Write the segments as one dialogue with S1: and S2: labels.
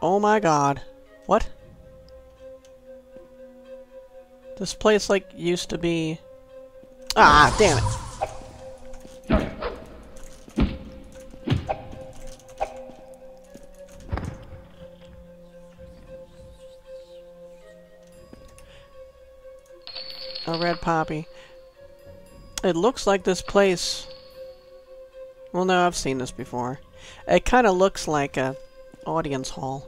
S1: Oh my god. What? This place, like, used to be... Ah, damn it. A red poppy. It looks like this place... Well, no, I've seen this before. It kind of looks like a audience hall.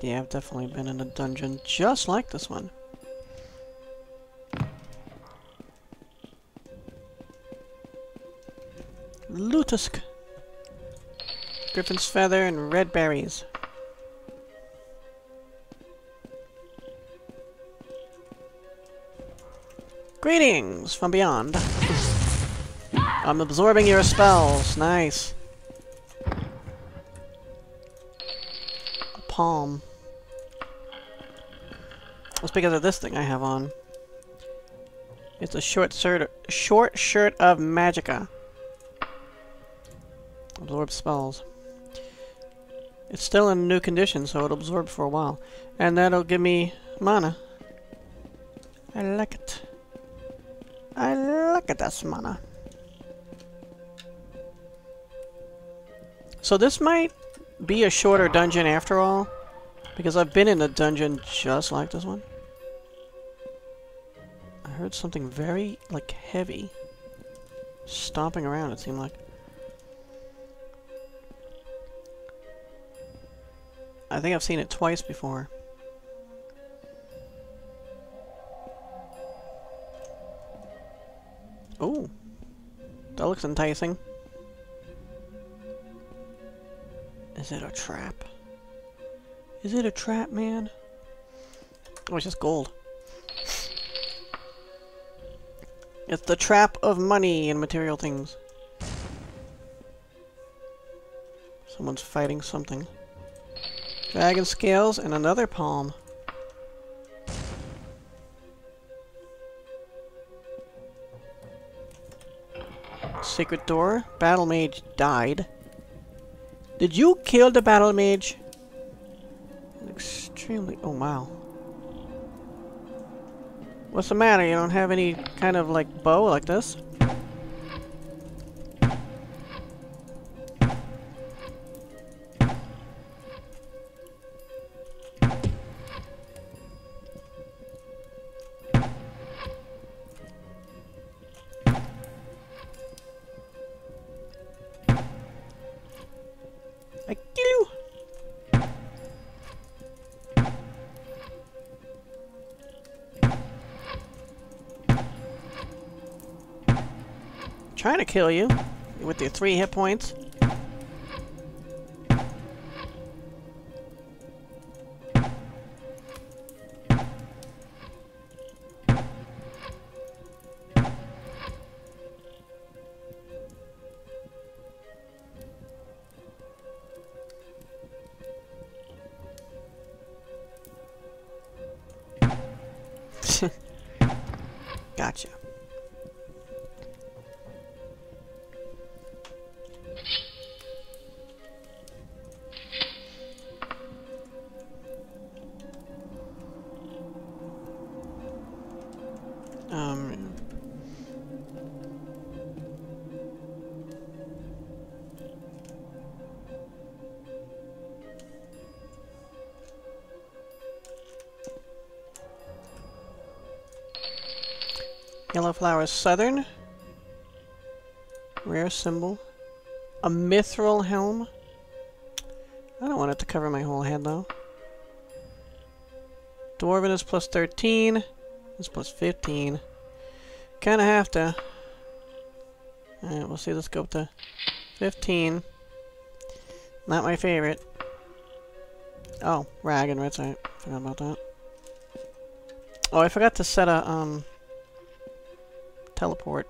S1: Yeah, I've definitely been in a dungeon just like this one. Lutusk. Griffin's feather and red berries. Greetings from beyond. I'm absorbing your spells. Nice. A palm. That's because of this thing I have on. It's a short shirt, short shirt of magica. Absorb spells. It's still in new condition, so it'll absorb for a while. And that'll give me mana. I like it. I look at this mana. So this might be a shorter dungeon after all, because I've been in a dungeon just like this one. I heard something very, like, heavy stomping around, it seemed like. I think I've seen it twice before. Looks enticing. Is it a trap? Is it a trap, man? Oh, it's just gold. It's the trap of money and material things. Someone's fighting something. Dragon scales and another palm. Secret door. Battle mage died. Did you kill the battle mage? Extremely... Oh, wow. What's the matter? You don't have any kind of, like, bow like this? Kill you with your three hit points. gotcha. Flower southern. Rare symbol. A mithril helm. I don't want it to cover my whole head though. Dwarven is plus 13. It's plus 15. Kinda have to. Alright, we'll see. Let's go up to 15. Not my favorite. Oh, rag and that's right. Forgot about that. Oh, I forgot to set a, um, Teleport.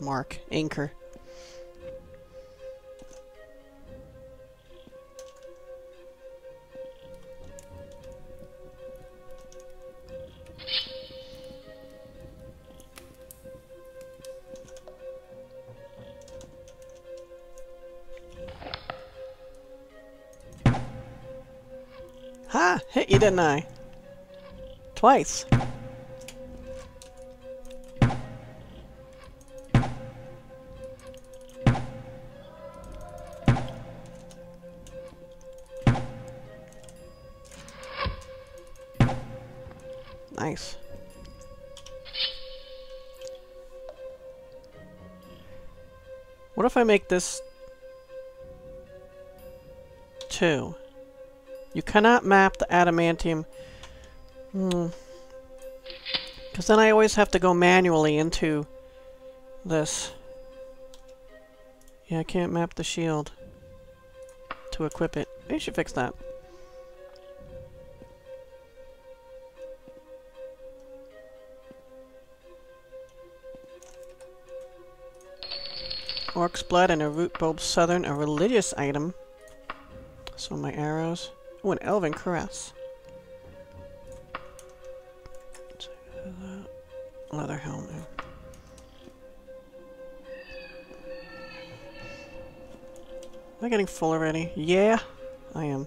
S1: Mark. Anchor. Ha! Hit you, didn't I? Twice. Nice. What if I make this two? You cannot map the adamantium. Hmm. Because then I always have to go manually into this. Yeah, I can't map the shield to equip it. They should fix that. Orc's blood and a root bulb southern, a religious item. So my arrows. Oh, an elven cuirass. Leather helmet. Am I getting full already? Yeah, I am.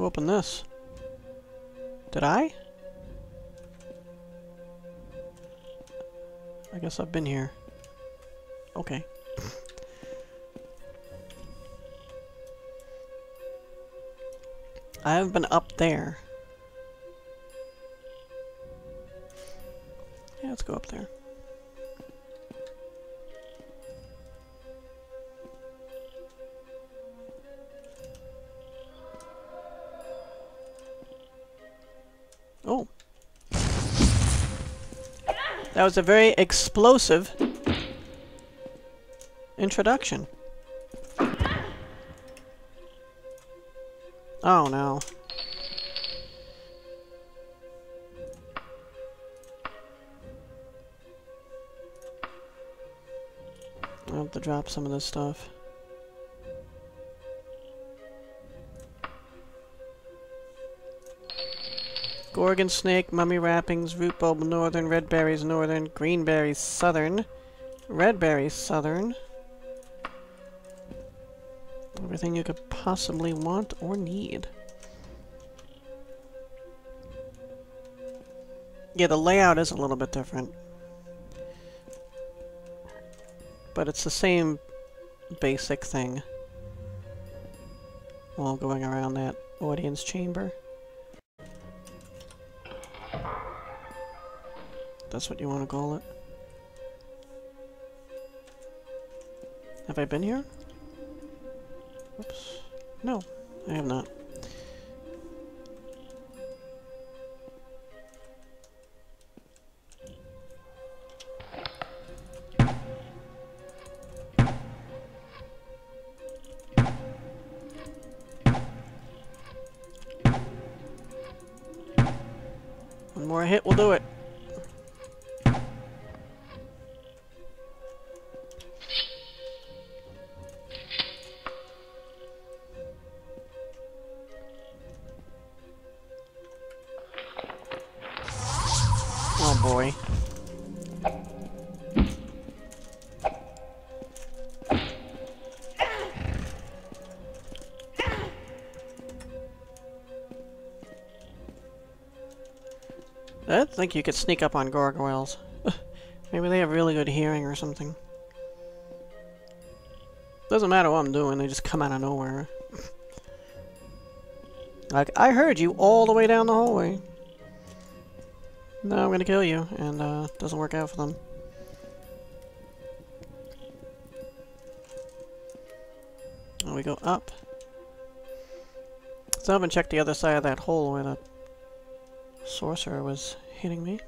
S1: Who opened this? Did I? I guess I've been here. Okay. I have been up there. Yeah, let's go up there. That was a very explosive introduction. Oh no. I have to drop some of this stuff. Gorgon snake, mummy wrappings, root bulb northern, red berries northern, green berries southern, red berries southern. Everything you could possibly want or need. Yeah, the layout is a little bit different. But it's the same basic thing. While going around that audience chamber. That's what you want to call it. Have I been here? Oops. No, I have not. One more hit will do it. Think you could sneak up on gargoyles. Maybe they have really good hearing or something. Doesn't matter what I'm doing, they just come out of nowhere. like, I heard you all the way down the hallway. No, I'm gonna kill you, and uh, doesn't work out for them. Oh, we go up. So I haven't checked the other side of that hole where the sorcerer was hitting me.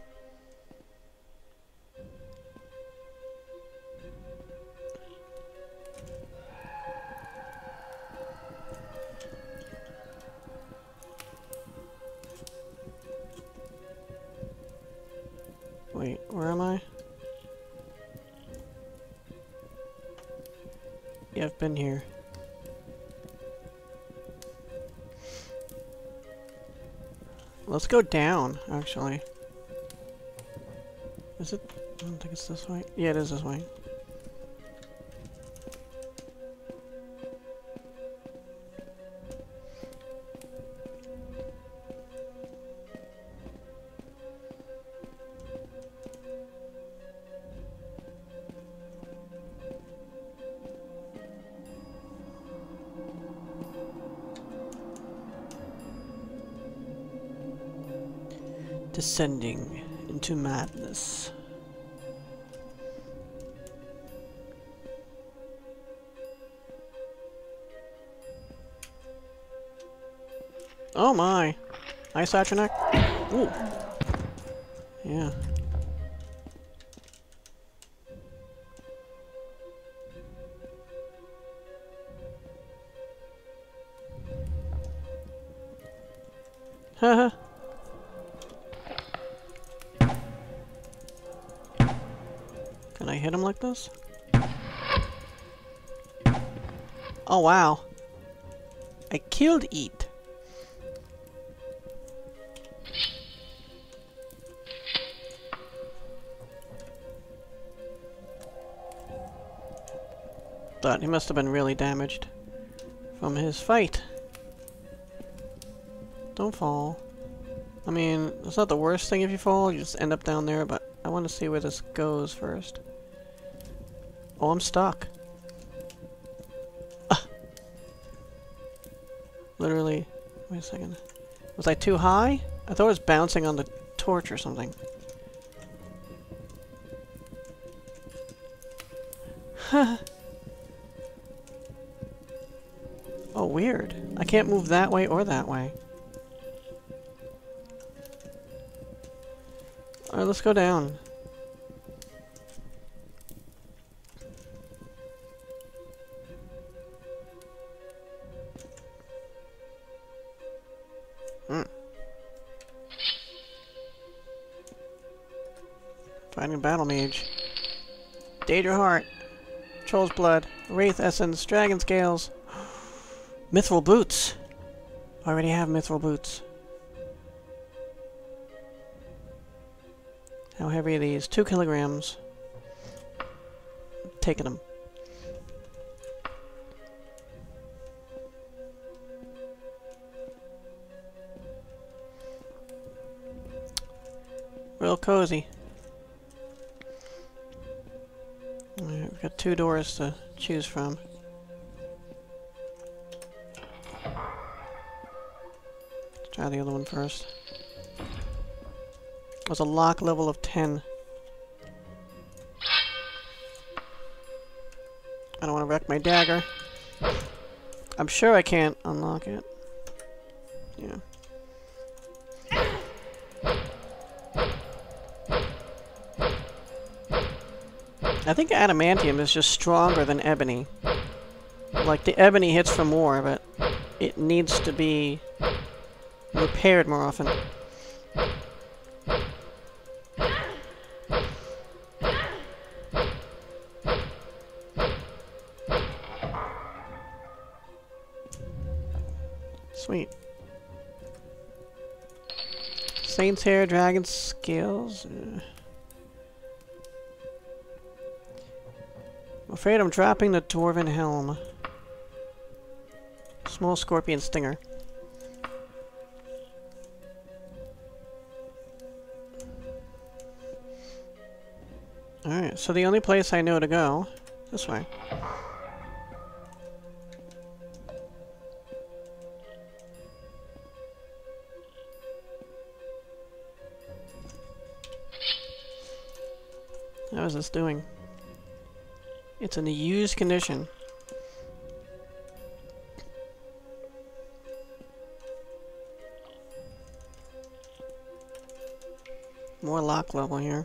S1: Go down, actually. Is it I don't think it's this way. Yeah, it is this way. Descending into madness. Oh my! Ice Atronach? Ooh. Yeah. Haha. Oh wow. I killed Eat. But he must have been really damaged from his fight. Don't fall. I mean, it's not the worst thing if you fall, you just end up down there, but I want to see where this goes first. Oh, I'm stuck. A second. Was I too high? I thought it was bouncing on the torch or something. oh, weird. I can't move that way or that way. Alright, let's go down. Finding Battle Mage. Daedra Heart. Troll's Blood. Wraith Essence. Dragon Scales. Mithril Boots. Already have Mithril Boots. How heavy are these? Two kilograms. Taking them. Real cozy. Two doors to choose from. Let's try the other one first was a lock level of 10. I don't want to wreck my dagger. I'm sure I can't unlock it. Yeah. I think adamantium is just stronger than ebony. Like, the ebony hits for more, but it needs to be repaired more often. Sweet. Saint's hair, dragon scales. Uh. Afraid I'm dropping the dwarven helm. Small scorpion stinger. Alright, so the only place I know to go, this way. How is this doing? It's in a used condition. More lock level here.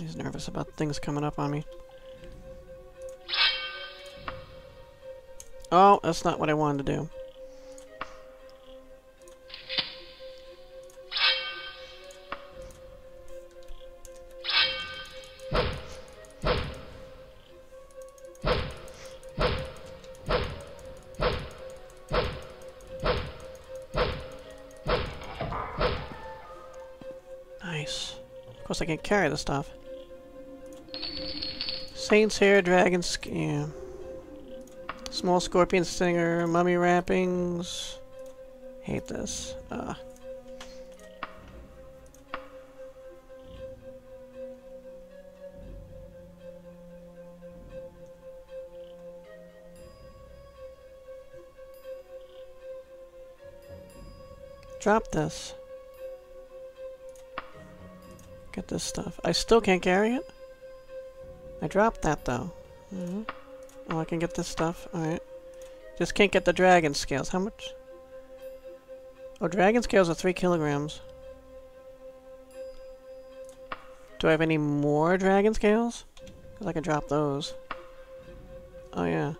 S1: He's nervous about things coming up on me. Oh, that's not what I wanted to do. Can't carry the stuff. Saint's hair, dragon skin. Small scorpion stinger, mummy wrappings. Hate this. Drop this. Get this stuff. I still can't carry it? I dropped that though. Mm -hmm. Oh, I can get this stuff. Alright. Just can't get the dragon scales. How much? Oh, dragon scales are three kilograms. Do I have any more dragon scales? Because I can drop those. Oh, yeah. yeah.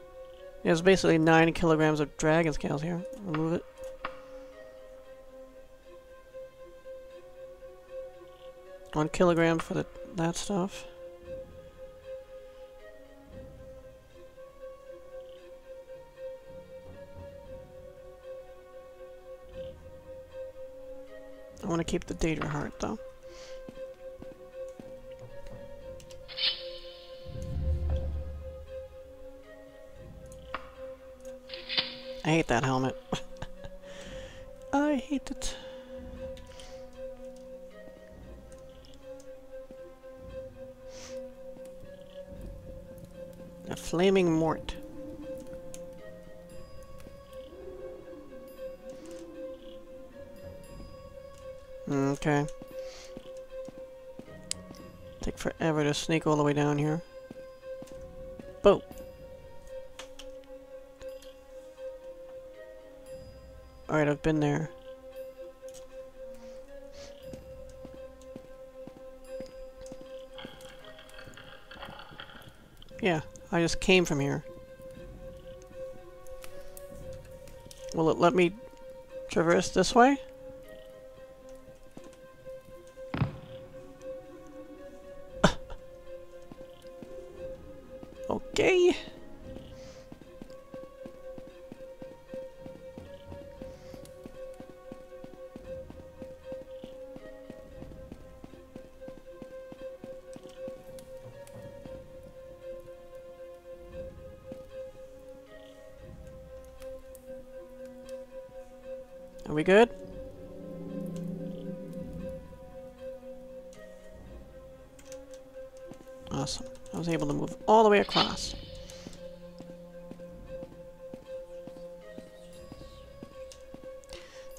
S1: There's basically nine kilograms of dragon scales here. Remove it. One kilogram for the, that stuff. I want to keep the Daedra heart though. I hate that helmet. flaming mort. Okay. Take forever to sneak all the way down here. Boom. Alright, I've been there. Yeah, I just came from here. Will it let me traverse this way?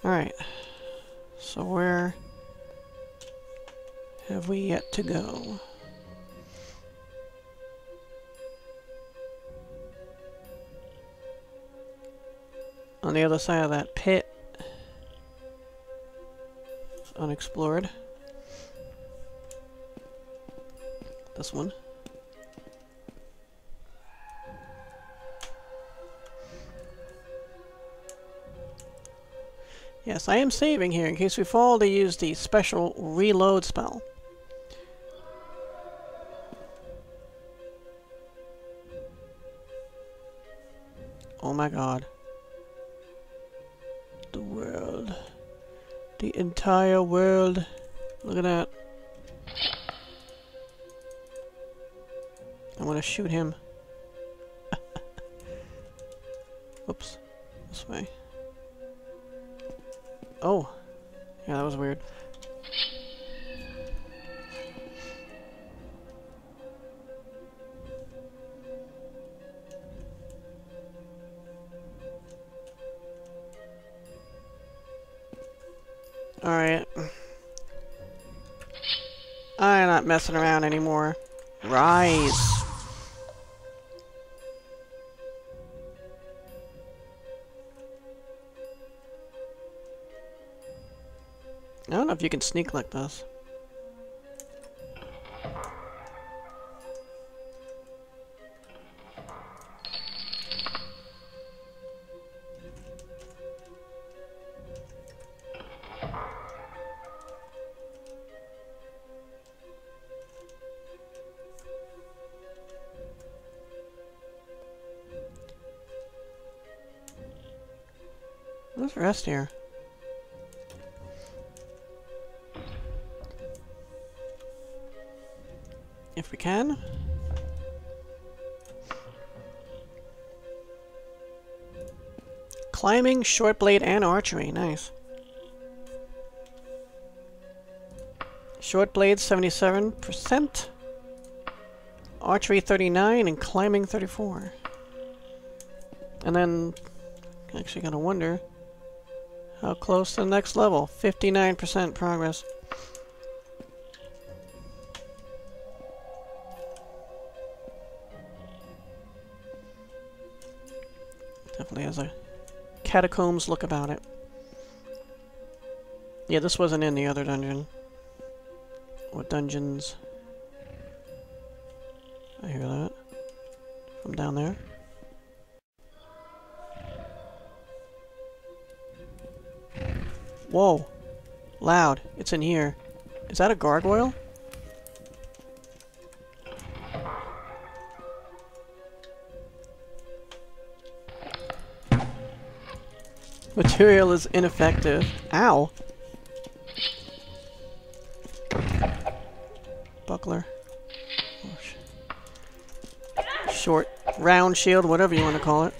S1: Alright. So where have we yet to go? On the other side of that pit unexplored. This one. Yes, I am saving here in case we fall to use the special reload spell. Oh my god. The world. The entire world. Look at that. I want to shoot him. Oops. This way. Oh. Yeah, that was weird. Alright. I'm not messing around anymore. Rise! If you can sneak like this. Let's rest here. If we can. Climbing, short blade, and archery. Nice. Short blade 77%. Archery 39 and climbing 34. And then, actually gotta wonder how close to the next level. 59% progress. Catacombs look about it. Yeah, this wasn't in the other dungeon. What dungeons? I hear that. From down there. Whoa. Loud. It's in here. Is that a gargoyle? Material is ineffective. Ow. Buckler. Short, round shield, whatever you want to call it.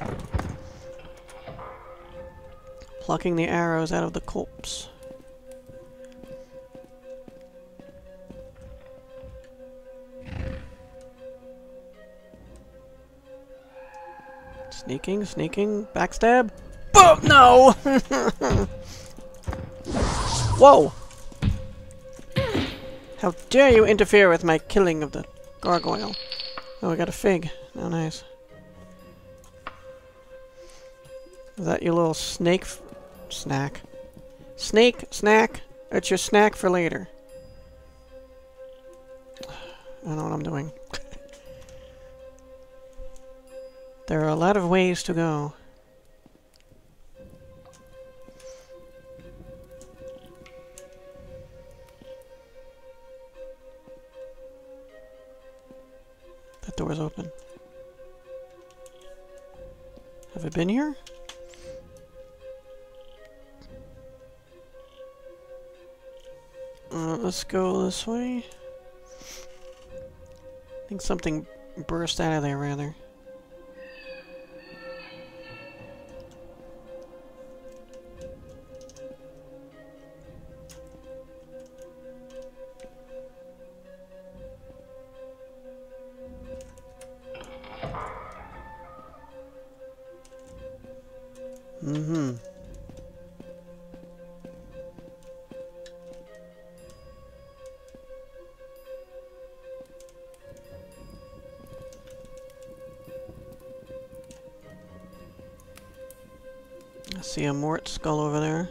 S1: Plucking the arrows out of the corpse. Sneaking, sneaking, backstab. Boom! No! Whoa! How dare you interfere with my killing of the gargoyle? Oh, we got a fig. Oh, nice. Is that your little snake snack? Snake snack? It's your snack for later. I don't know what I'm doing. there are a lot of ways to go. Door's open. Have I been here? Uh, let's go this way. I think something burst out of there, rather. Mm-hmm. I see a Mort skull over there.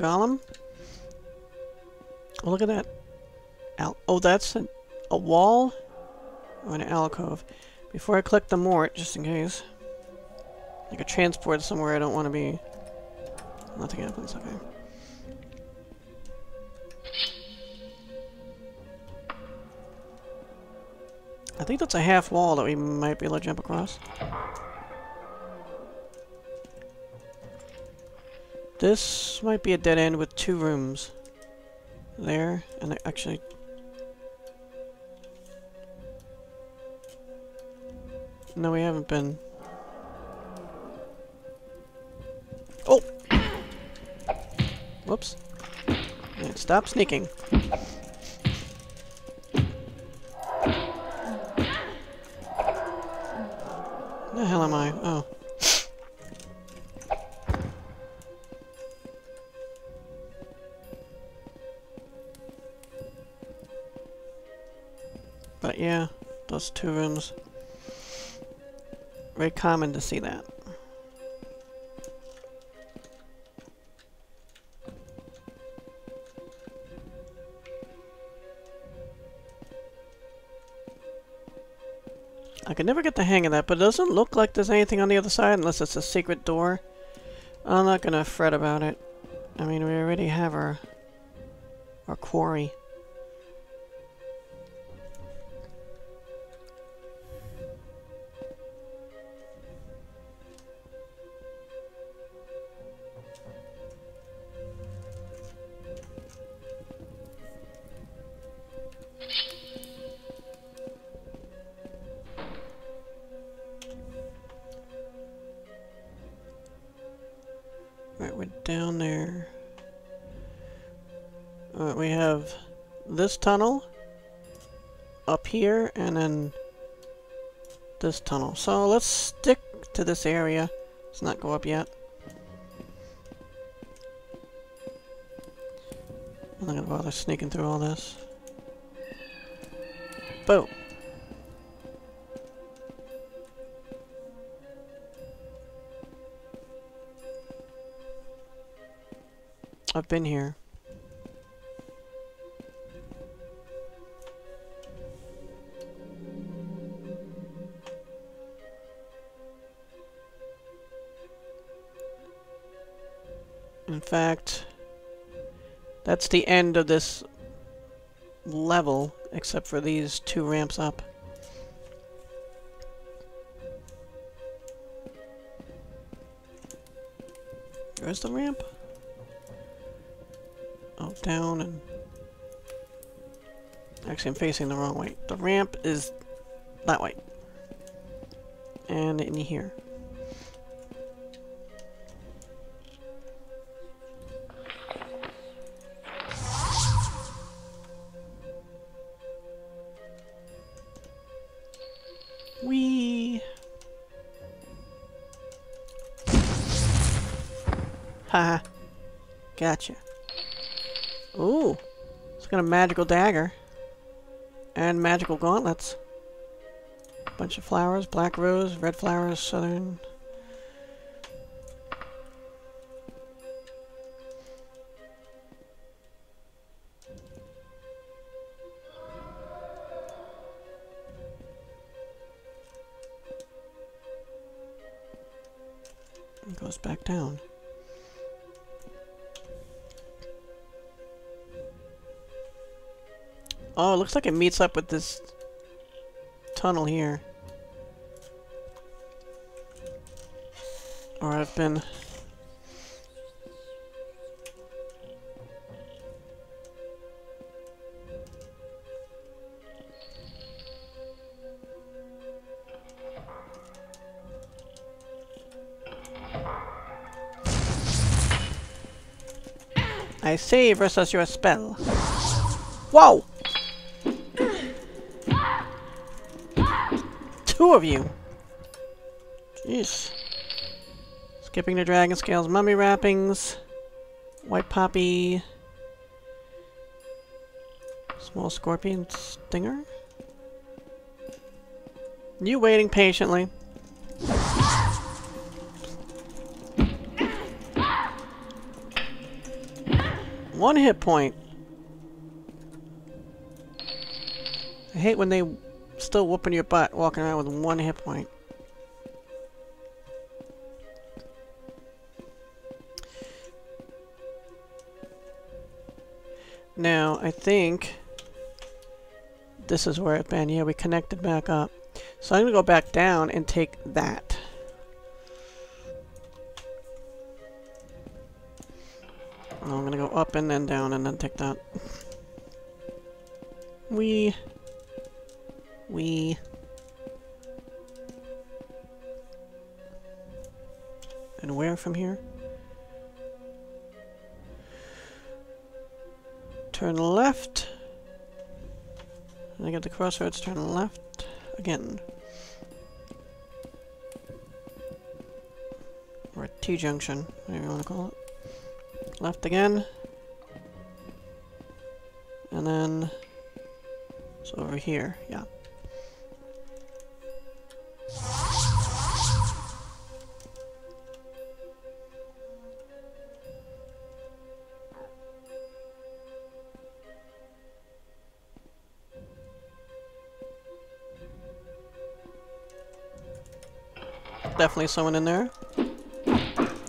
S1: Golem. Oh, look at that. Al oh, that's a, a wall? Or an alcove. Before I click the mort, just in case. Like a transport somewhere I don't want to be. Nothing happens, okay. I think that's a half wall that we might be able to jump across. This might be a dead end with two rooms. There, and actually... No, we haven't been. Oh! Whoops. Stop sneaking. The hell am I? Oh. Those two rooms. Very common to see that. I can never get the hang of that, but it doesn't look like there's anything on the other side unless it's a secret door. I'm not gonna fret about it. I mean, we already have our, our quarry. Tunnel up here and then this tunnel. So let's stick to this area. Let's not go up yet. I'm not gonna bother sneaking through all this. Boom. I've been here. Fact, that's the end of this level, except for these two ramps up. Where's the ramp? Oh, down and... Actually, I'm facing the wrong way. The ramp is that way. And in here. Gotcha. Ooh. It's got a magical dagger. And magical gauntlets. Bunch of flowers. Black rose, red flowers, southern. Oh, it looks like it meets up with this tunnel here. Or I've been... I say versus your spell. Whoa! Two of you! Jeez. Skipping the dragon scales, mummy wrappings, white poppy, small scorpion stinger. You waiting patiently. One hit point. I hate when they still whooping your butt walking around with one hit point. Now, I think this is where it's been. Yeah, we connected back up. So I'm going to go back down and take that. I'm going to go up and then down and then take that. We... We... And where from here? Turn left. And I get the crossroads, turn left again. Or a T-junction, whatever you want to call it. Left again. And then... It's over here, yeah. Definitely someone in there.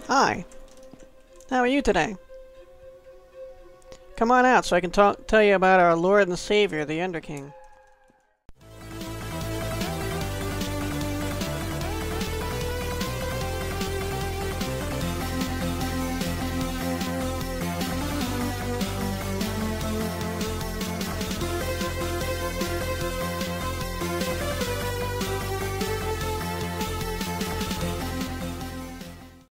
S1: Hi. How are you today? Come on out so I can talk, tell you about our Lord and Savior, the Underking.